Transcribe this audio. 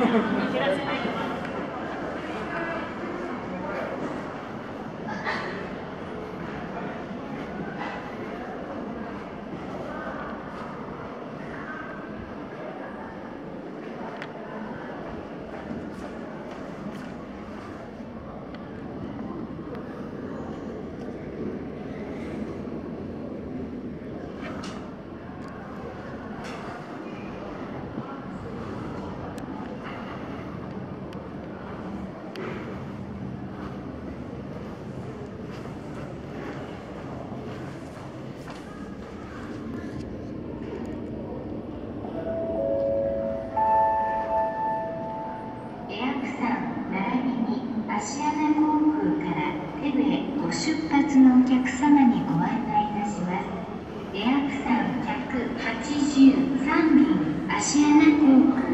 Gracias. 芦屋航空からテブへご出発のお客様にご案内いたします。エアプサン183便芦屋航空